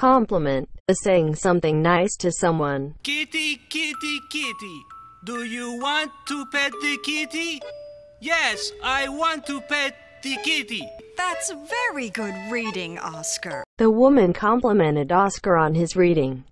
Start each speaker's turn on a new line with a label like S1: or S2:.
S1: compliment is saying something nice to someone.
S2: Kitty, kitty, kitty. Do you want to pet the kitty? Yes, I want to pet the kitty.
S3: That's very good reading, Oscar.
S1: The woman complimented Oscar on his reading.